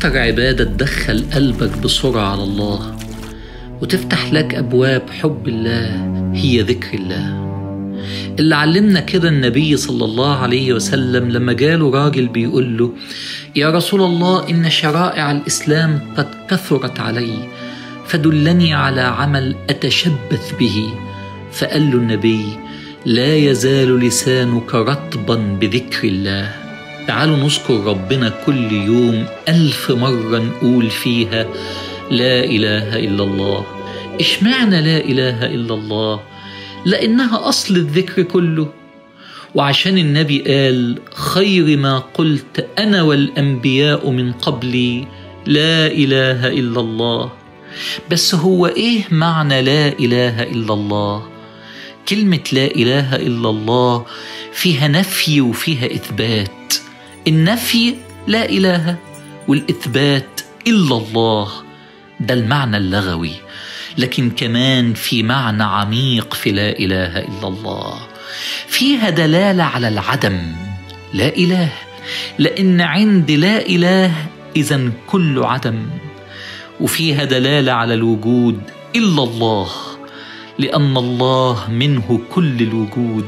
أكتر عبادة تدخل قلبك بسرعة على الله وتفتح لك أبواب حب الله هي ذكر الله. اللي علمنا كده النبي صلى الله عليه وسلم لما جاله راجل بيقول له يا رسول الله إن شرائع الإسلام قد كثرت علي فدلني على عمل أتشبث به. فقال له النبي لا يزال لسانك رطبا بذكر الله. تعالوا نذكر ربنا كل يوم ألف مرة نقول فيها لا إله إلا الله. إشمعنى لا إله إلا الله؟ لأنها أصل الذكر كله. وعشان النبي قال خير ما قلت أنا والأنبياء من قبلي لا إله إلا الله. بس هو إيه معنى لا إله إلا الله؟ كلمة لا إله إلا الله فيها نفي وفيها إثبات. النفي لا إله والإثبات إلا الله. ده المعنى اللغوي. لكن كمان في معنى عميق في لا إله إلا الله. فيها دلالة على العدم. لا إله. لأن عند لا إله اذا كل عدم. وفيها دلالة على الوجود إلا الله. لأن الله منه كل الوجود.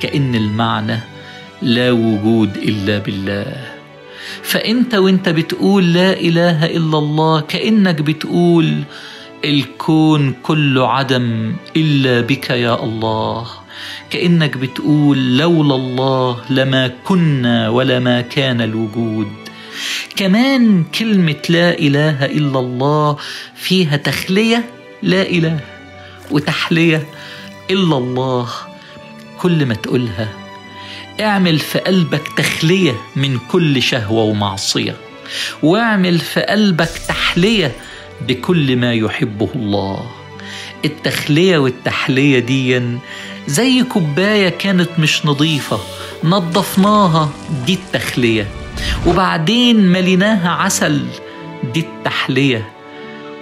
كأن المعنى لا وجود إلا بالله. فإنت وإنت بتقول لا إله إلا الله كأنك بتقول الكون كله عدم إلا بك يا الله. كأنك بتقول لولا الله لما كنا ولما كان الوجود. كمان كلمة لا إله إلا الله فيها تخلية لا إله وتحلية إلا الله. كل ما تقولها اعمل في قلبك تخلية من كل شهوة ومعصية واعمل في قلبك تحلية بكل ما يحبه الله. التخلية والتحلية دي زي كوباية كانت مش نظيفة نظفناها دي التخلية. وبعدين مليناها عسل دي التحلية.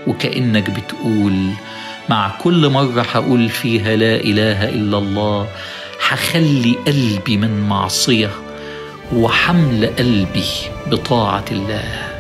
وكأنك بتقول مع كل مرة هقول فيها لا إله إلا الله هخلي قلبي من معصية وحمل قلبي بطاعة الله.